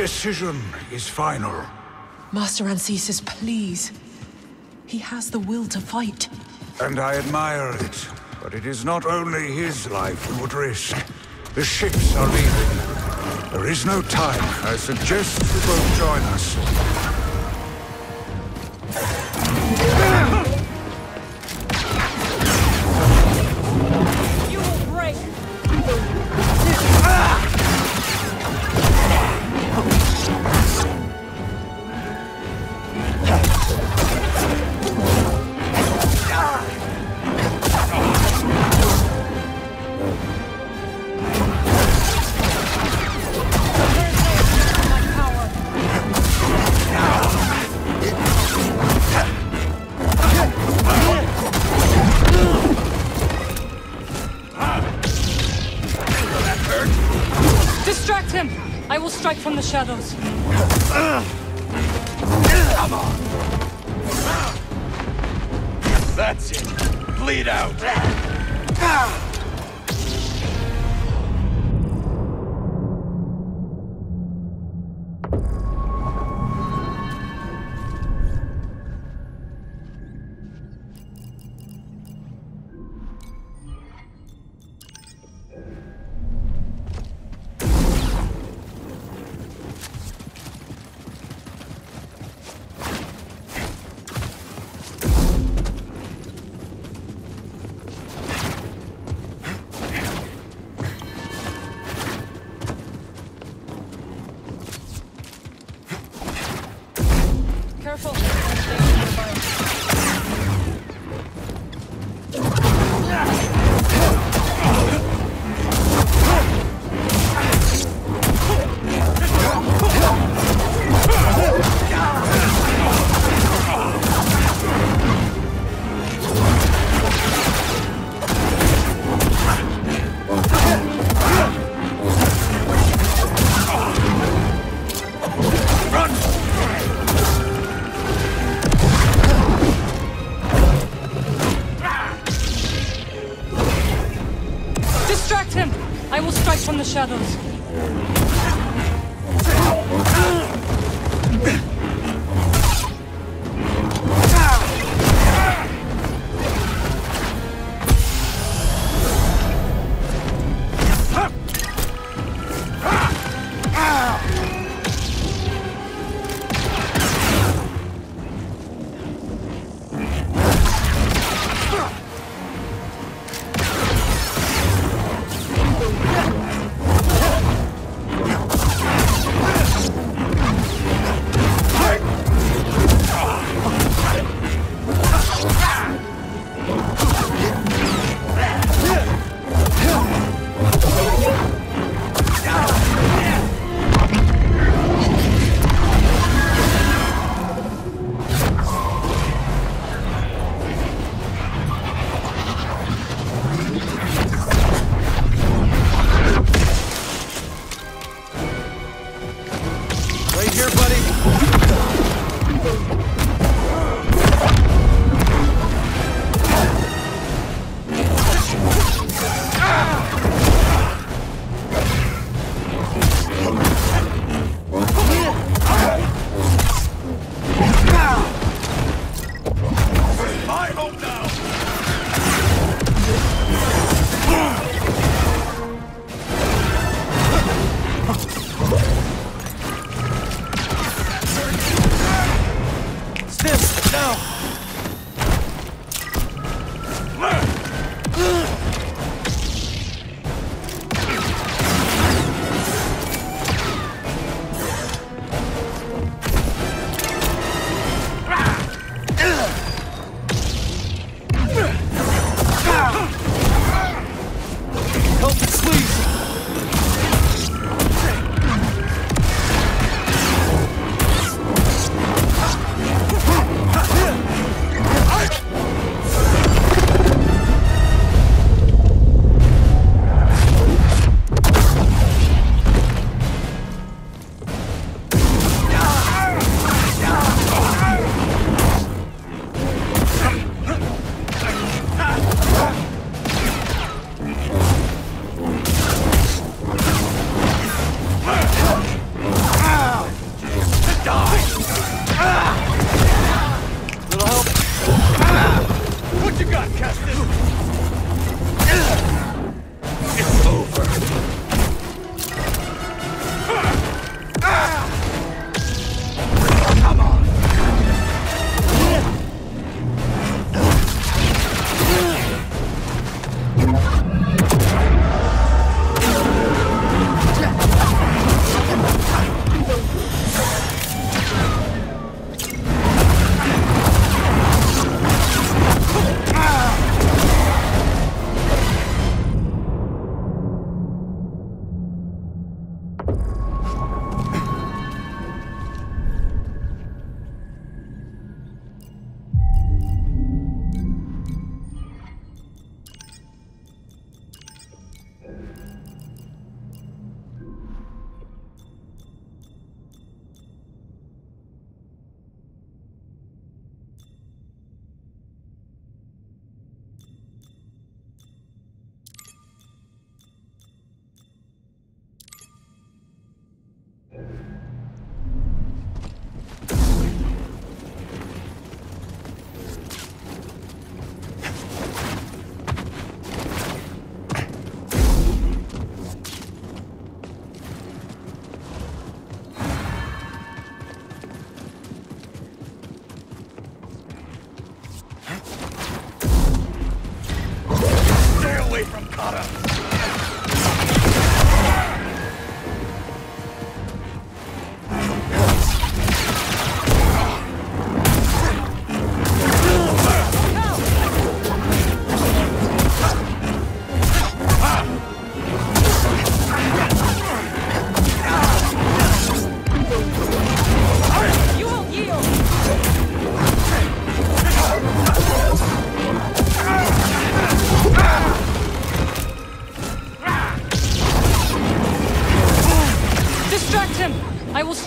decision is final. Master Ancesis, please. He has the will to fight. And I admire it. But it is not only his life we would risk. The ships are leaving. There is no time. I suggest you both join us. Distract him! I will strike from the shadows. Come on! That's it. Bleed out. The shadows.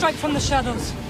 Strike from the shadows.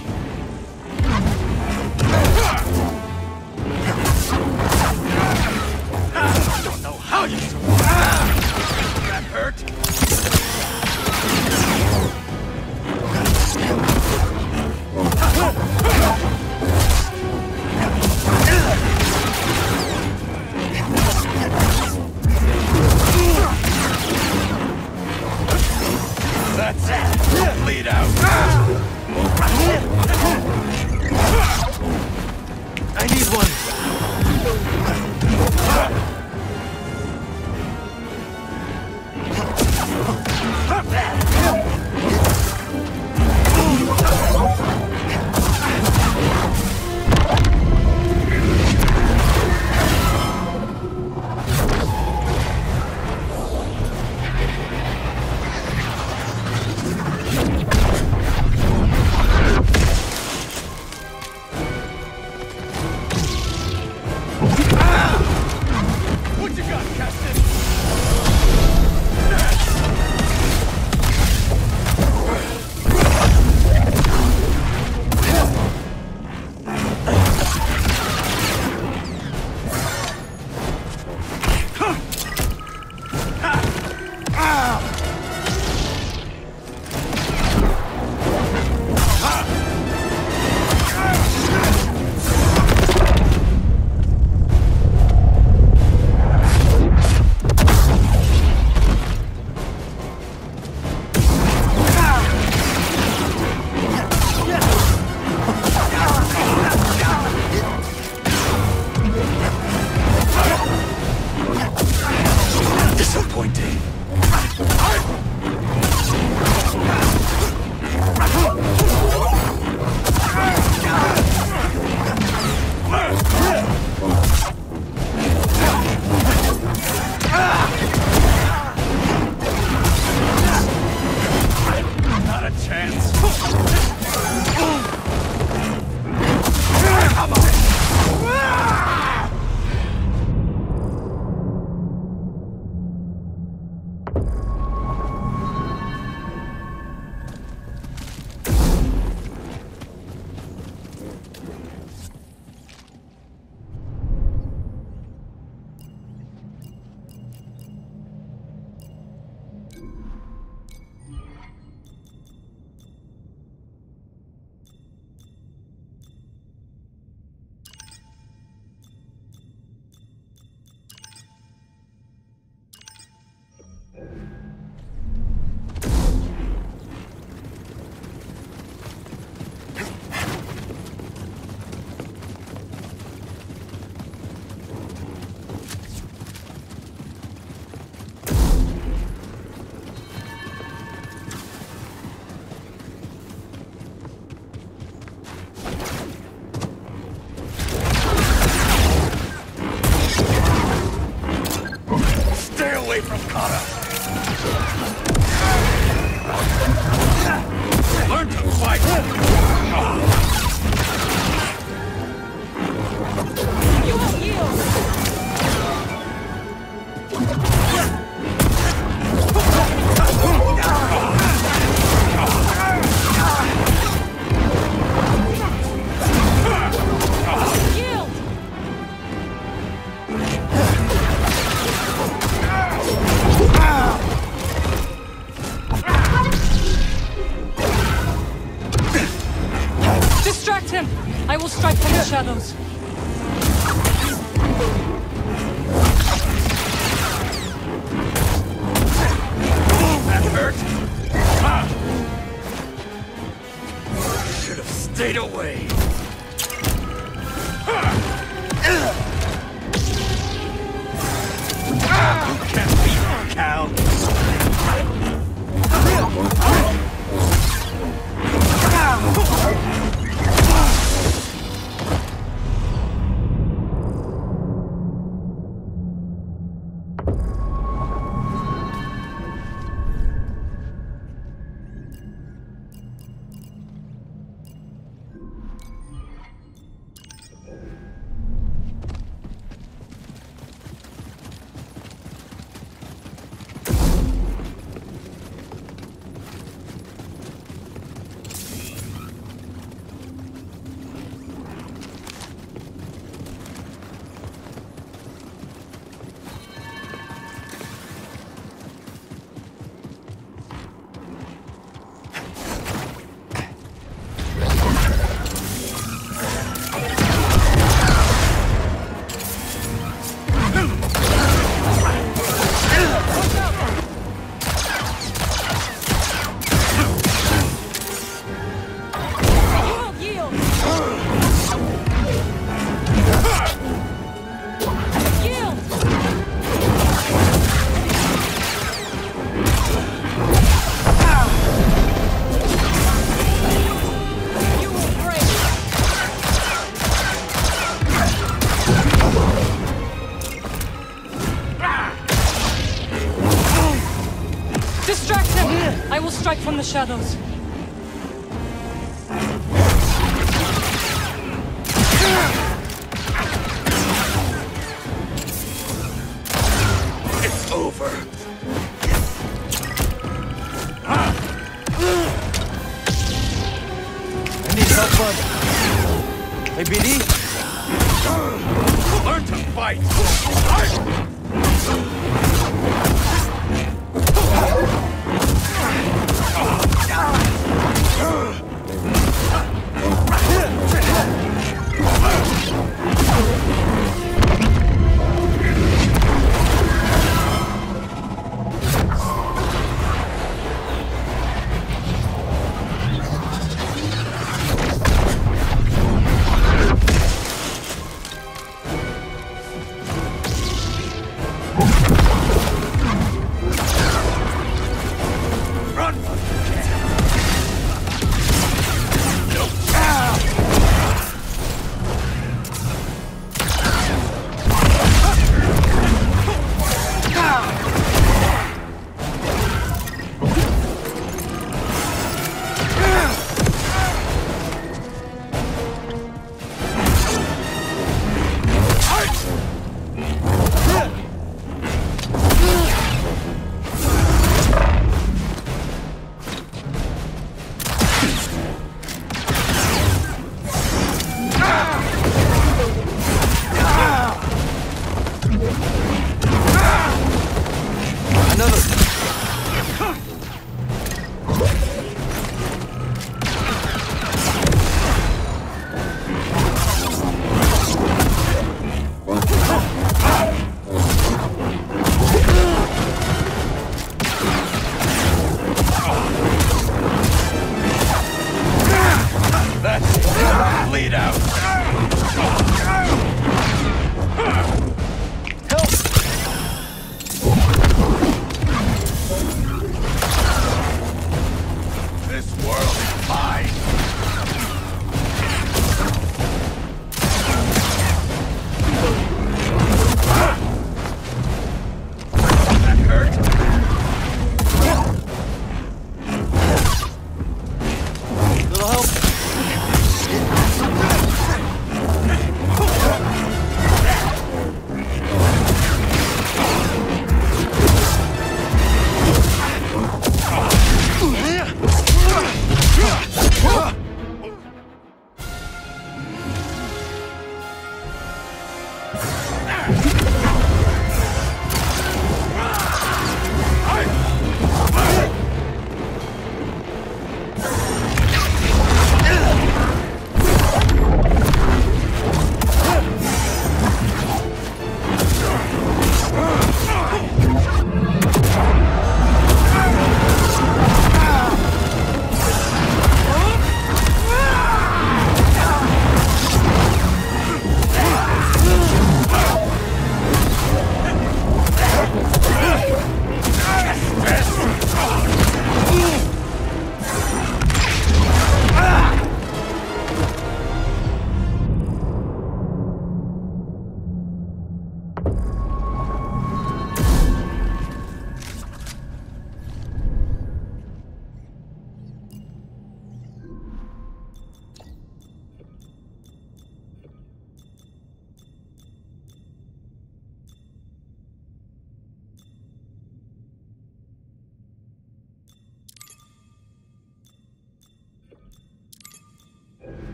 Shadows.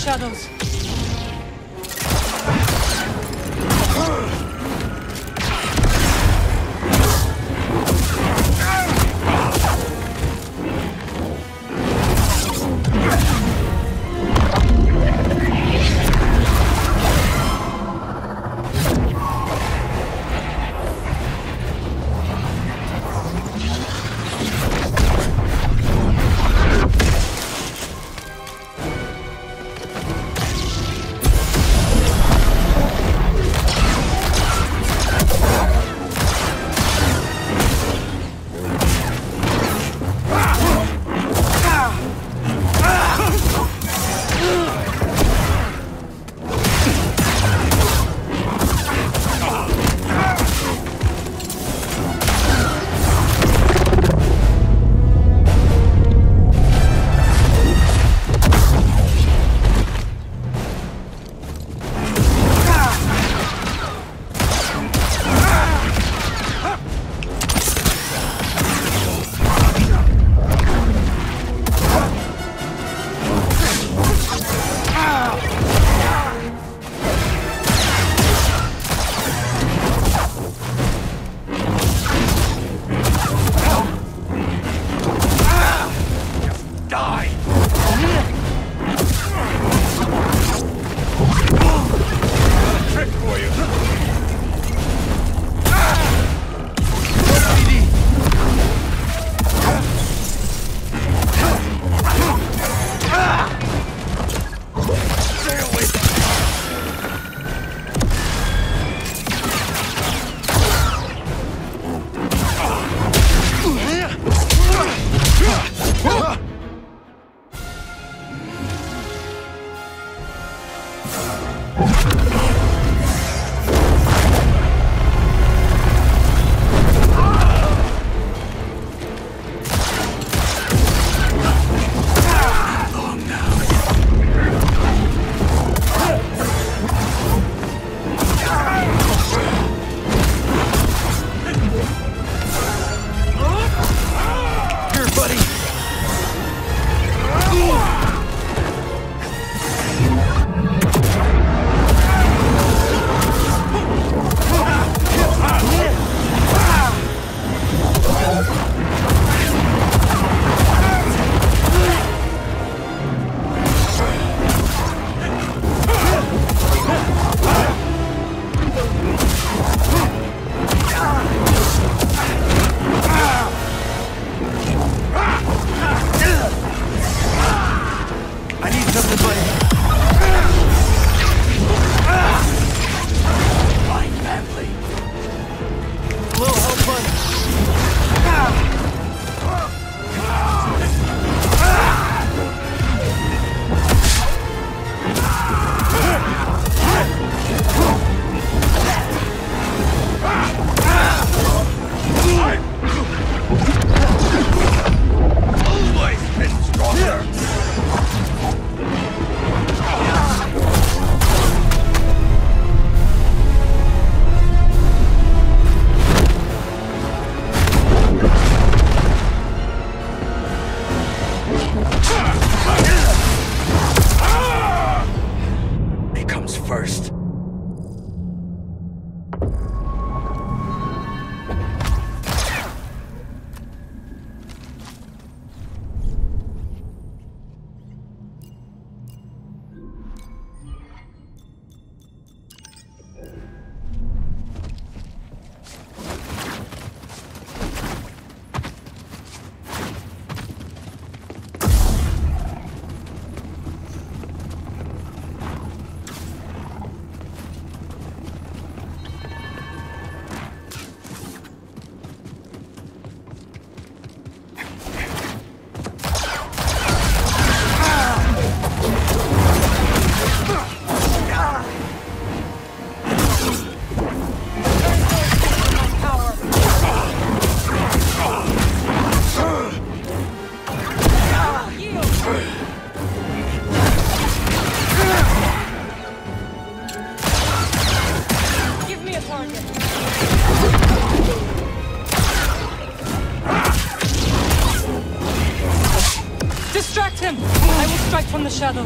Shadows.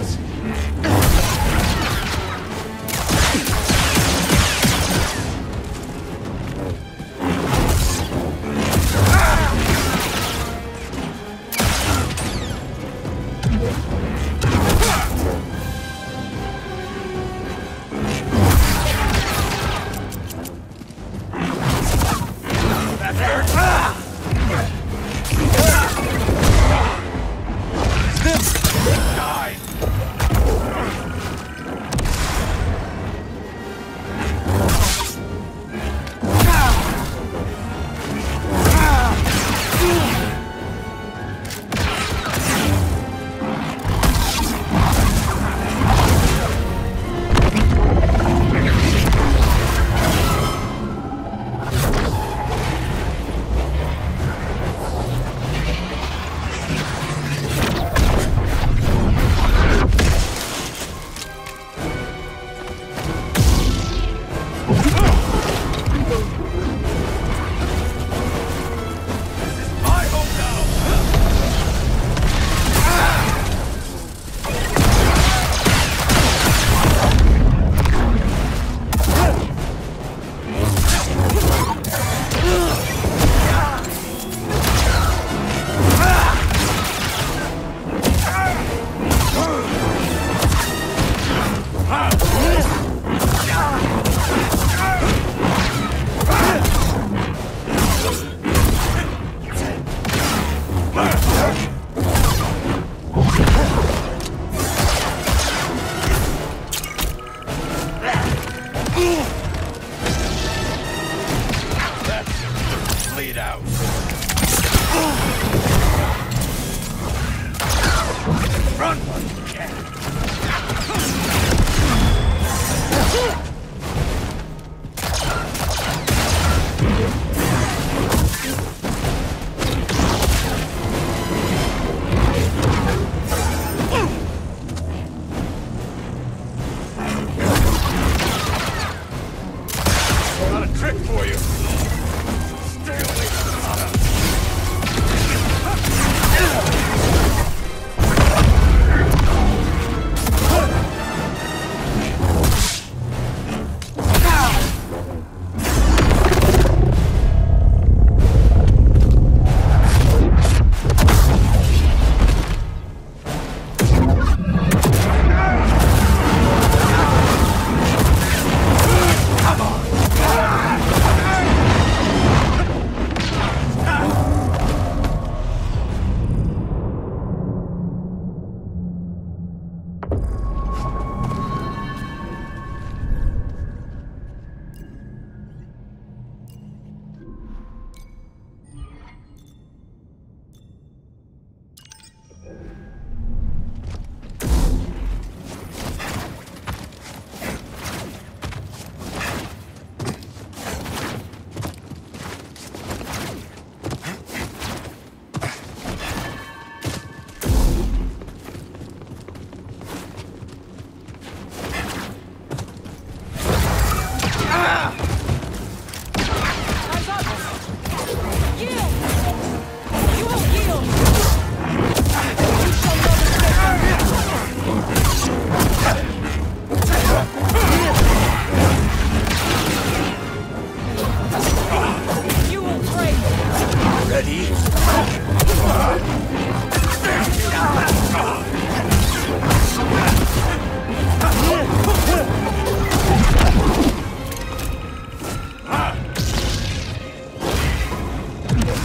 From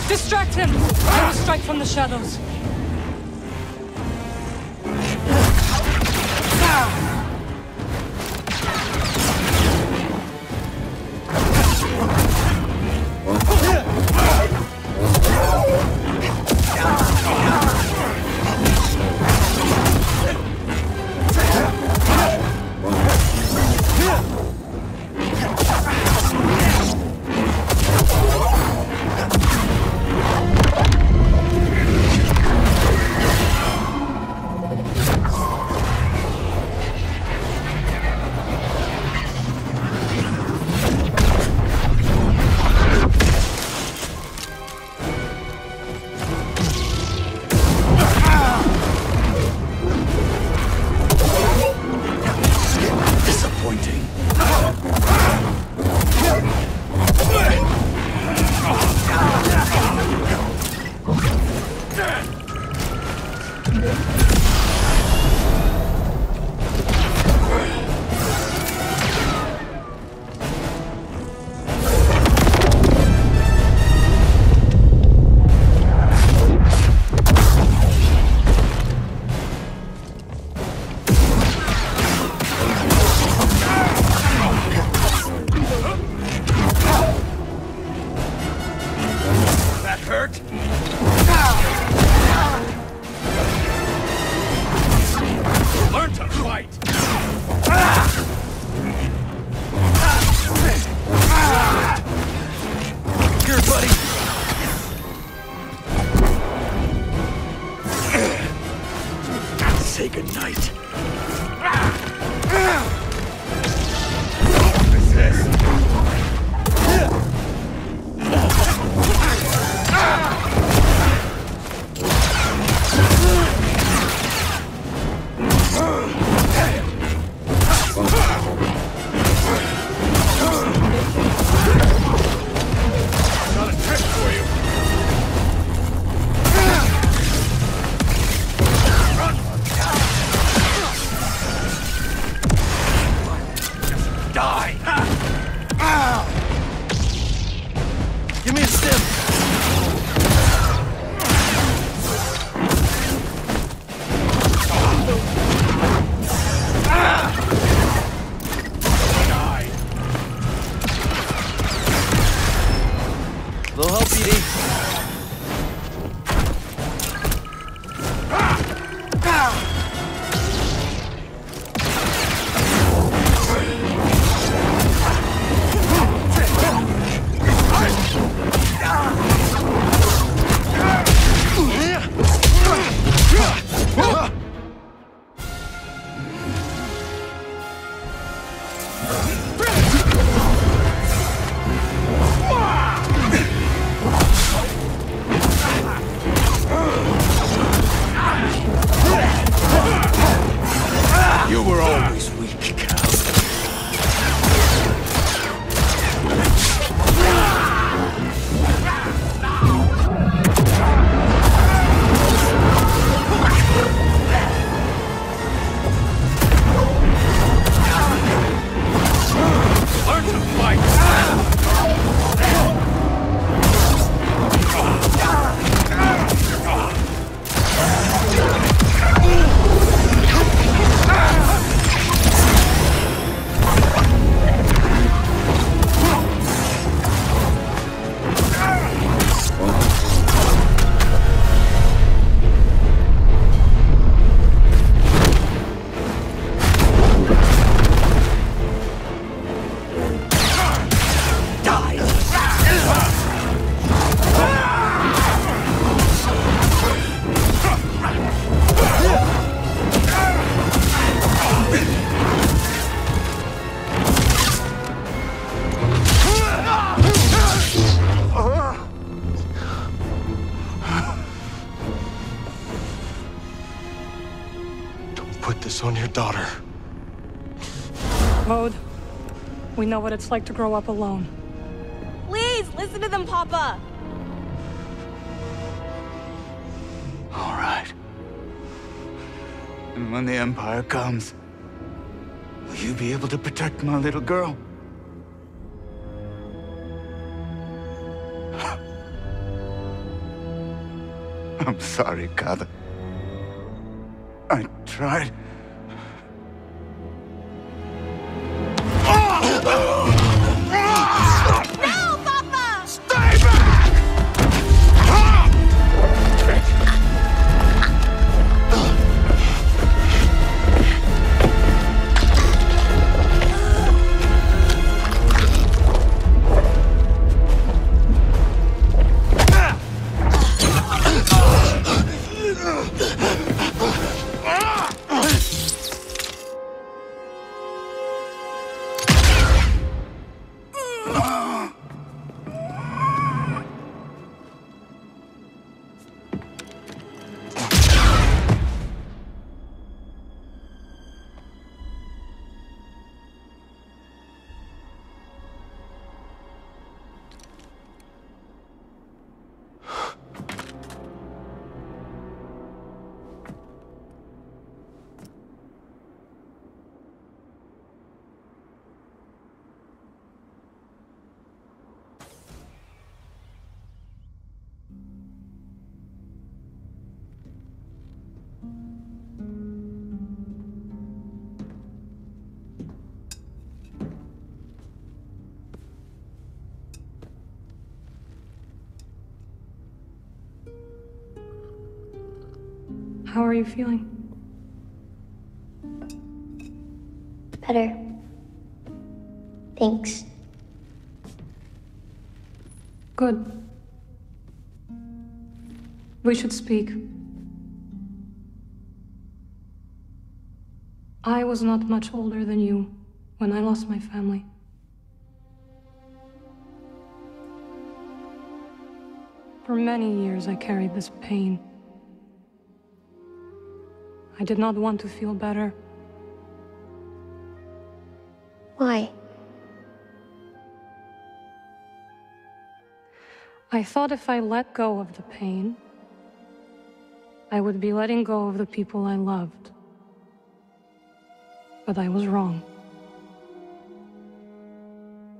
Distract him! I will strike from the shadows. Know what it's like to grow up alone. Please, listen to them, Papa! All right. And when the Empire comes, will you be able to protect my little girl? I'm sorry, Kata. I tried. How are you feeling? Better. Thanks. Good. We should speak. I was not much older than you when I lost my family. For many years, I carried this pain. I did not want to feel better. Why? I thought if I let go of the pain, I would be letting go of the people I loved. But I was wrong.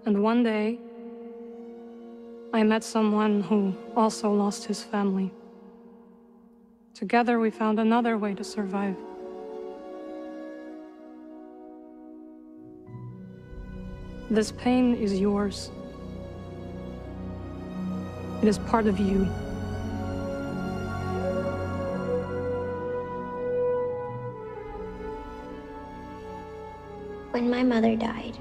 And one day, I met someone who also lost his family. Together, we found another way to survive. This pain is yours. It is part of you. When my mother died,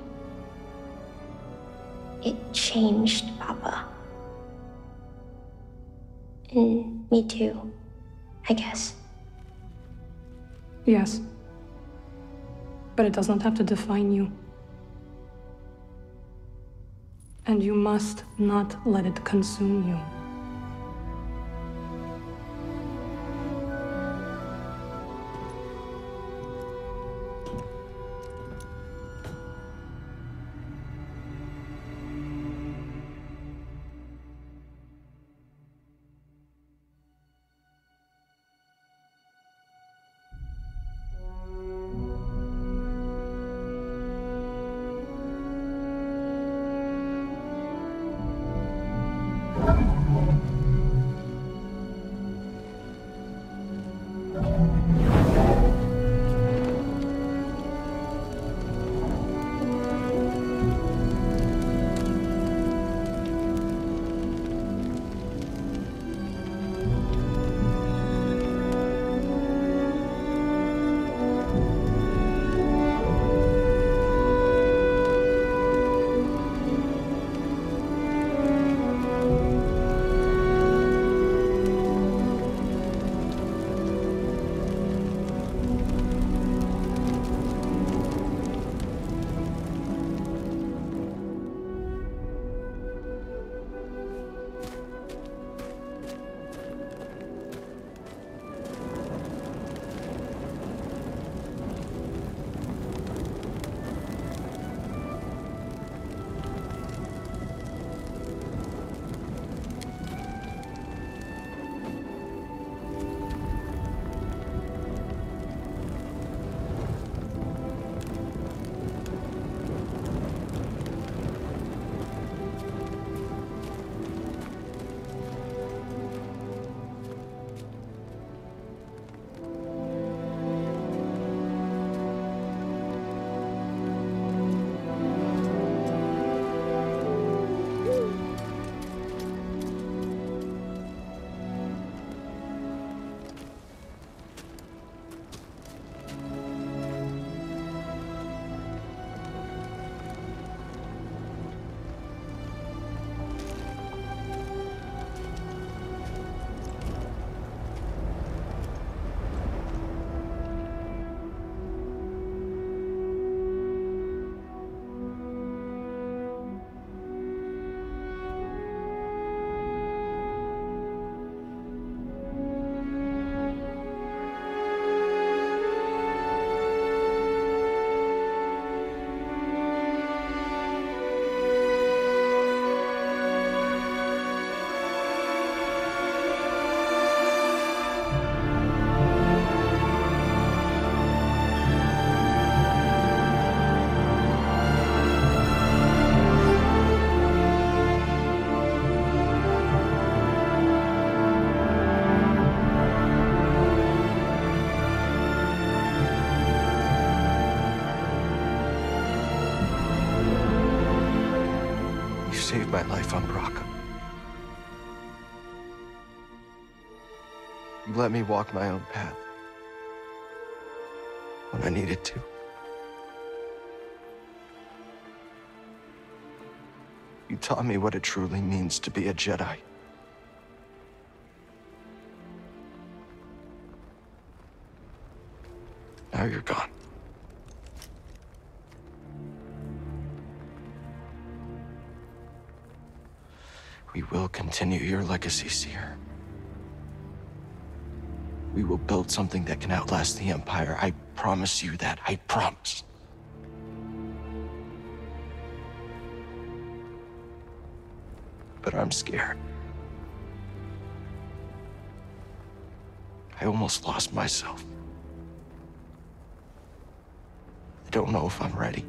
it changed Papa. And me too, I guess. Yes. But it does not have to define you. And you must not let it consume you. You let me walk my own path when I needed to. You taught me what it truly means to be a Jedi. Now you're gone. We will continue your legacy, Cere. We will build something that can outlast the Empire. I promise you that. I promise. But I'm scared. I almost lost myself. I don't know if I'm ready.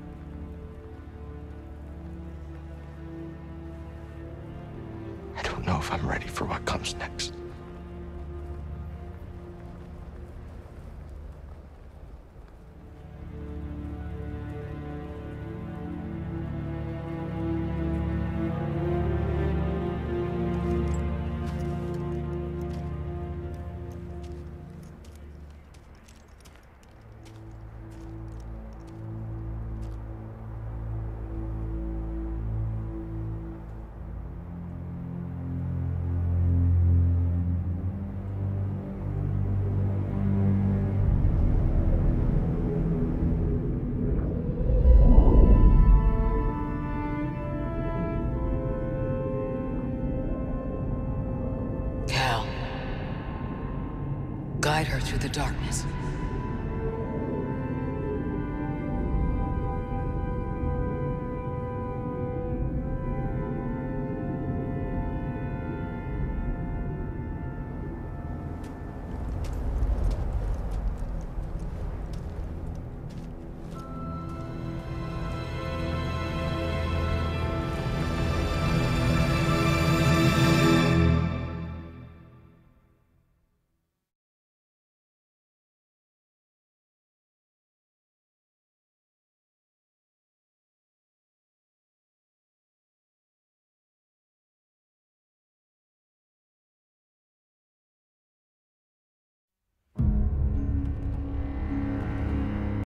I don't know if I'm ready for what comes next. Through the darkness.